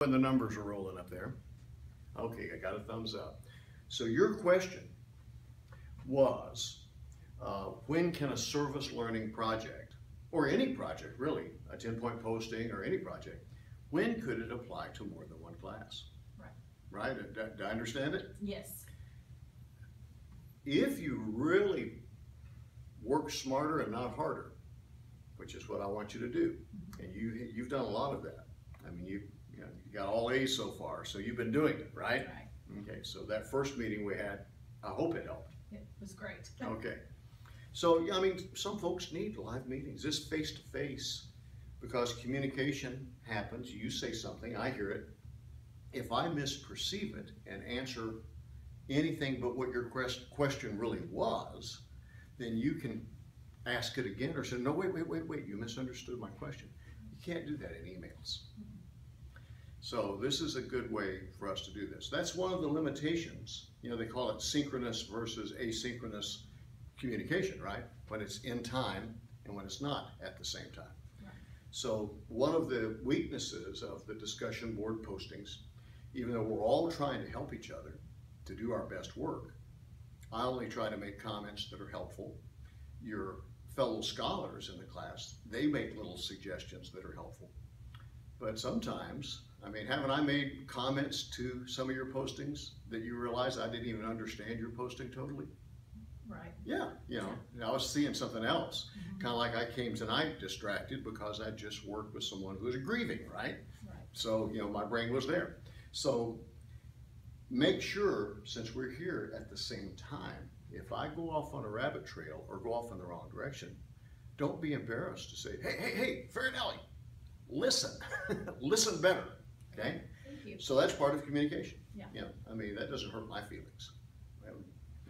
When the numbers are rolling up there. Okay, I got a thumbs up. So your question was, uh, when can a service learning project, or any project really, a ten-point posting or any project, when could it apply to more than one class? Right. Right, do, do I understand it? Yes, If you really work smarter and not harder, which is what I want you to do, and you, you've done a lot of that. I mean, you, you know, you got all A's so far, so you've been doing it, right? right, Okay, so that first meeting we had, I hope it helped. it was great. Okay. So, yeah, I mean, some folks need live meetings, this face to face, because communication happens. You say something, I hear it. If I misperceive it and answer anything but what your quest- question really was, then you can ask it again or say, no, wait, wait, wait, wait, you misunderstood my question. You can't do that in emails. Mm-hmm. So this is a good way for us to do this. That's one of the limitations. You know, they call it synchronous versus asynchronous communication, right? When it's in time and when it's not at the same time. Right. So one of the weaknesses of the discussion board postings, even though we're all trying to help each other to do our best work, I only try to make comments that are helpful. Your fellow scholars in the class, they make little suggestions that are helpful. But sometimes, I mean, haven't I made comments to some of your postings that you realize I didn't even understand your posting totally? Right, Yeah, you know, I was seeing something else. Mhm. Kind of like I came tonight distracted because I just worked with someone who was grieving, right? right, So, you know, my brain was there. So make sure, since we're here at the same time, if I go off on a rabbit trail or go off in the wrong direction, don't be embarrassed to say, hey, hey, hey, Farinelli, listen, listen better, okay? thank you. So that's part of communication. Yeah. Know, I mean, that doesn't hurt my feelings.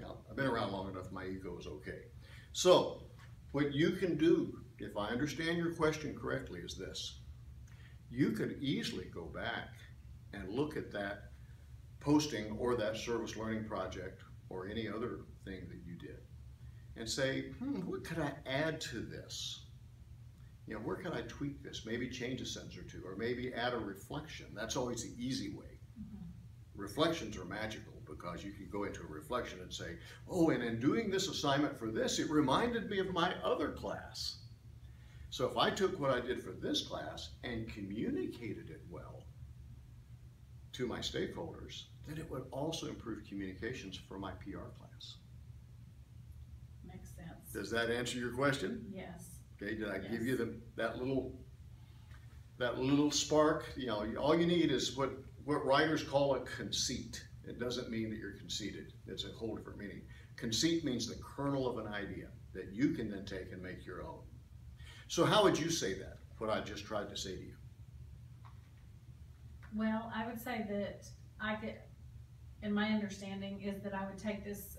Know, I've been around long enough, my ego is okay. So, what you can do, if I understand your question correctly, is this. You could easily go back and look at that posting or that service learning project or any other thing that you did and say, hmm, what could I add to this? You know, where can I tweak this? Maybe change a sentence or two, or maybe add a reflection. That's always the easy way. Mhm. Reflections are magical because you can go into a reflection and say, oh, and in doing this assignment for this, it reminded me of my other class. So if I took what I did for this class and communicated it well to my stakeholders, then it would also improve communications for my PR class. Makes sense. Does that answer your question? Yes, Okay, did I give you the, that little, that little spark? You know, all you need is what, what writers call a conceit. It doesn't mean that you're conceited. It's a whole different meaning. Conceit means the kernel of an idea that you can then take and make your own. So how would you say that, what I just tried to say to you? well, I would say that I could, and my understanding is that I would take this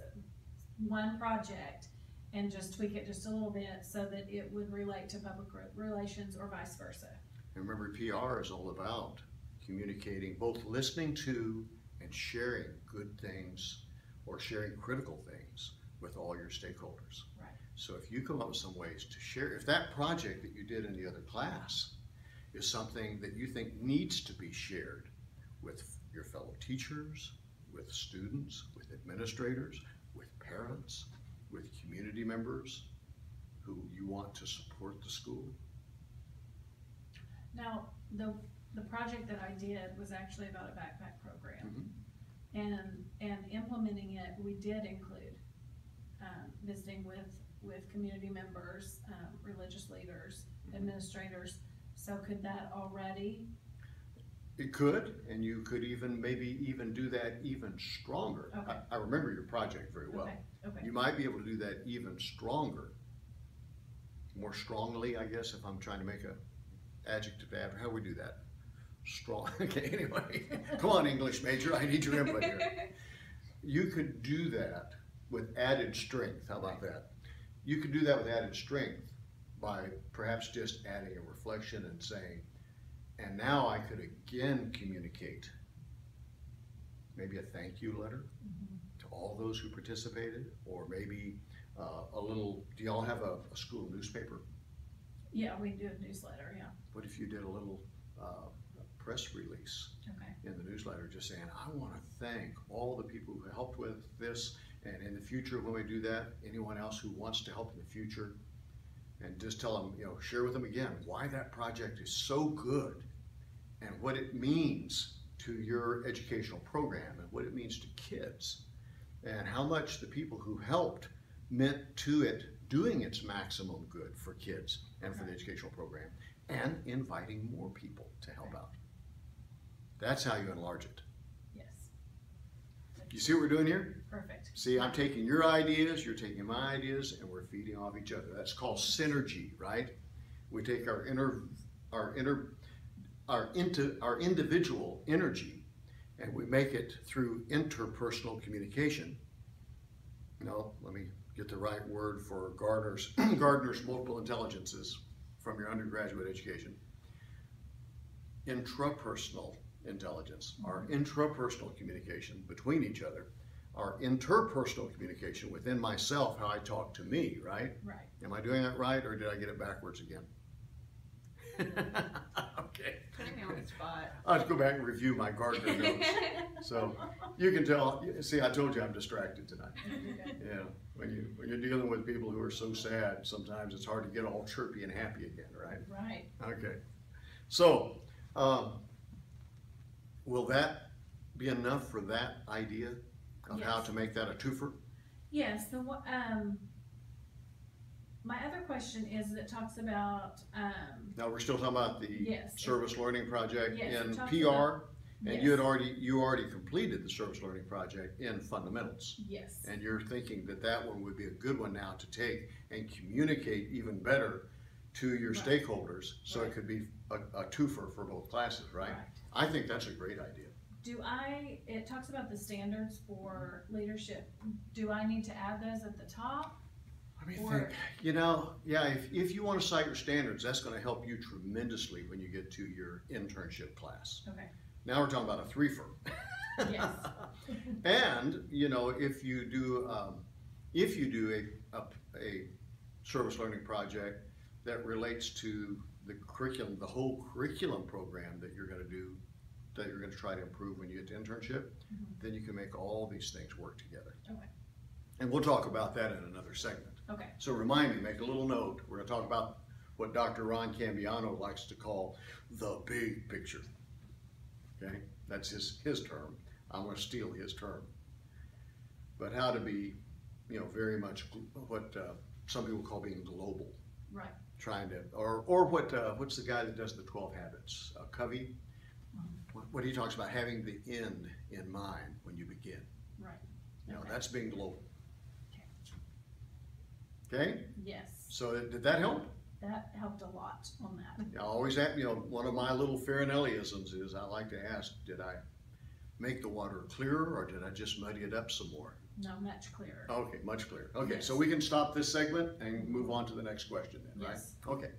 one project and just tweak it just a little bit so that it would relate to public relations or vice versa. And remember, PR is all about communicating, both listening to and sharing good things or sharing critical things with all your stakeholders. Right. So if you come up with some ways to share, if that project that you did in the other class is something that you think needs to be shared with your fellow teachers, with students, with administrators, with parents, with community members who you want to support the school, Now, the, the project that I did was actually about a backpack program. Mhm. And, and implementing it, we did include, um, visiting with, with community members, um, religious leaders, Mhm. administrators. So could that already, It could, and you could even, maybe even do that even stronger. Okay. I, I remember your project very well. okay, okay, You might be able to do that even stronger. More strongly, I guess, if I'm trying to make a adjective add, how do we do that? Strong, okay, anyway. Come on, English major, I need your input here. You could do that with added strength, how about that? You could do that with added strength by perhaps just adding a reflection and saying, and now I could again communicate maybe a thank you letter Mhm. to all those who participated, or maybe uh, a little, do y'all have a, a school newspaper? Yeah, we do a newsletter, yeah. What if you did a little uh, press release Okay, in the newsletter, just saying, I wanna thank all the people who helped with this, and in the future, when we do that, anyone else who wants to help in the future, and just tell them, you know, share with them again, why that project is so good, and what it means to your educational program, and what it means to kids, and how much the people who helped meant to it doing its maximum good for kids and for the educational program, and inviting more people to help out. That's how you enlarge it. yes, You see what we're doing here? perfect. See, I'm taking your ideas, you're taking my ideas, and we're feeding off each other. That's called synergy, right? We take our inner, our inner, our into, our individual energy, and we make it through interpersonal communication. No, let me get the right word for Gardner's, Gardner's multiple intelligences from your undergraduate education. Intrapersonal intelligence, our intrapersonal communication between each other, our interpersonal communication within myself, how I talk to me, right? Right, Am I doing that right, or did I get it backwards again? okay. Putting me on the spot. I'll go back and review my Gardner notes. So you can tell. See, I told you I'm distracted tonight. Yeah, when you when you're dealing with people who are so sad, sometimes it's hard to get all chirpy and happy again, right? right, Okay. So, um, will that be enough for that idea of how to make that a twofer? yes, the, one- um, my other question is, that talks about, um, Now, we're still talking about the Yes. service learning project Yes, in PR, and you had already, you already completed the service learning project in fundamentals. yes, And you're thinking that that one would be a good one now to take and communicate even better to your Right. stakeholders, so it Right. could be a, a twofer for both classes, right? right. I think that's a great idea. Do I, it talks about the standards for leadership, do I need to add those at the top? Let me Or- think, you know, yeah, if, if you wanna cite your standards, that's gonna help you tremendously when you get to your internship class. Okay, Now we're talking about a threefer. Yes. And, you know, if you do, um, if you do a, a, a service learning project that relates to the curriculum, the whole curriculum program that you're gonna do, that you're gonna try to improve when you get to internship, Mhm. then you can make all these things work together. Okay. And we'll talk about that in another segment. Okay, So remind me, make a little note, we're gonna talk about what Dr. Ron Cambiano likes to call the big picture. Okay, that's his, his term, I'm gonna steal his term. But how to be, you know, very much what, uh, some people call being global, right, trying to, or, or what, uh, what's the guy that does the twelve habits, uh, Covey? What, what he talks about, having the end in mind when you begin, right, you know, Okay. that's being global. Okay. Yes, so did that help? that helped a lot on that. I always have, you know, one of my little Farinelliisms is I like to ask, did I make the water clearer or did I just muddy it up some more? No, much clearer. Okay, much clearer. Okay, so we can stop this segment and move on to the next question then, right? Yes. Okay,